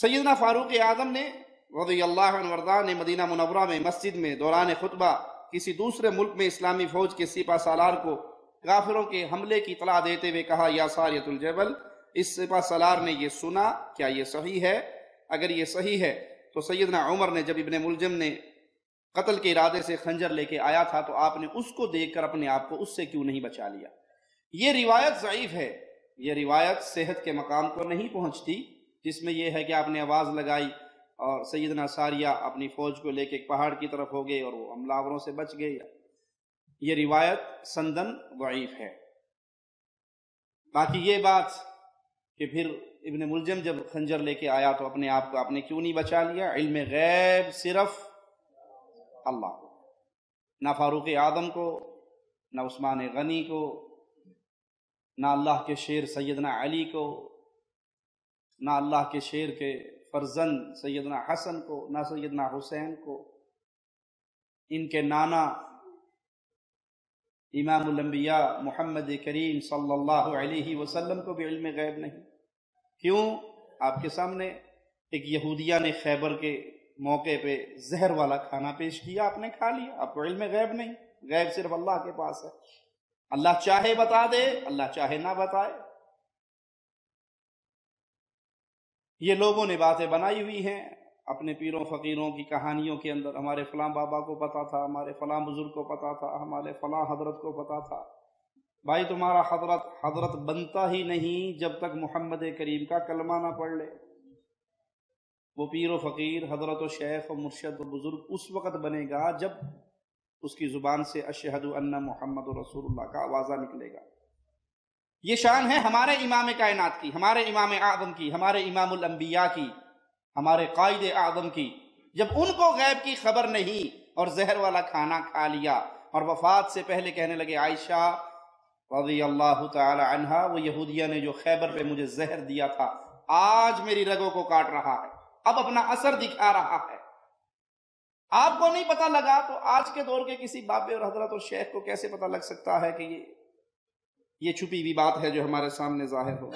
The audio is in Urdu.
سیدنا فاروق اعظم نے رضی اللہ عنہ نے مدینہ منورہ میں مسجد میں دوران خطبہ کسی دوسرے ملک میں اسلامی فوج کے سپہ سالار کو کافروں کے حملے کی اطلاع دیتے ہوئے کہا، یا ساریت الجبل، اس سپہ سالار نے یہ سنا، کیا یہ صحیح ہے؟ اگر یہ صحیح ہے تو سیدنا عمر نے جب ابن ملجم نے قتل کے ارادے سے خنجر لے کے آیا تھا تو آپ نے اس کو دیکھ کر اپنے آپ کو اس سے کیوں نہیں بچا لیا؟ یہ روایت ضعیف ہے۔ یہ روایت صحت کے مقام کو نہیں پہنچتی۔ جس میں یہ ہے کہ آپ نے آواز لگائی اور سیدنا ساریہ اپنی فوج کو لے کے ایک پہاڑ کی طرف ہو گئے اور وہ حملہ سے بچ گئے۔ یہ روایت سندن ضعیف ہے۔ باقی یہ بات کہ پھر ابن ملجم جب خنجر لے کے آیا تو اپنے آپ کو آپ نے کیوں نہیں بچا لیا؟ علم غیب صرف اللہ کو، نہ فاروق آدم کو، نہ عثمان غنی کو، نہ اللہ کے شیر سیدنا علی کو نہ اللہ کے شیر کے فرزن سیدنا حسن کو، نہ سیدنا حسین کو، ان کے نانا امام الانبیاء محمد کریم صلی اللہ علیہ وسلم کو بھی علم غیب نہیں۔ کیوں؟ آپ کے سامنے ایک یہودیہ نے خیبر کے موقع پہ زہر والا کھانا پیش کیا، آپ نے کھا لیا، آپ کو علم غیب نہیں۔ غیب صرف اللہ کے پاس ہے۔ اللہ چاہے بتا دے، اللہ چاہے نہ بتائے۔ یہ لوگوں نے باتیں بنائی ہوئی ہیں۔ اپنے پیروں، فقیروں کی کہانیوں کے اندر ہمارے فلاں بابا کو پتا تھا، ہمارے فلاں بزرگ کو پتا تھا، ہمارے فلاں حضرت کو پتا تھا۔ بھائی، تمہارا حضرت حضرت بنتا ہی نہیں جب تک محمد کریم کا کلمہ نہ پڑھ لے۔ وہ پیر و فقیر، حضرت و شیخ و مرشد و بزرگ اس وقت بنے گا جب اس کی زبان سے اشہد ان محمد رسول اللہ کا آوازہ نکلے گا۔ یہ شان ہے ہمارے امام کائنات کی، ہمارے امام اعظم کی، ہمارے امام الانبیاء کی، ہمارے قائد اعظم کی۔ جب ان کو غیب کی خبر نہیں اور زہر والا کھانا کھا لیا اور وفات سے پہلے کہنے لگے، عائشہ رضی اللہ تعالی عنہ وہ یہودیہ نے جو خیبر پہ مجھے زہر دیا تھا، آج میری رگوں کو کاٹ رہا ہے، اب اپنا اثر دکھا رہا ہے۔ آپ کو نہیں پتا لگا تو آج کے دور کے کسی بابے اور حضرت اور شیخ کو کیسے پتا لگ سکتا ہے کہ یہ یہ چھپی ہوئی بات ہے جو ہمارے سامنے ظاہر ہو۔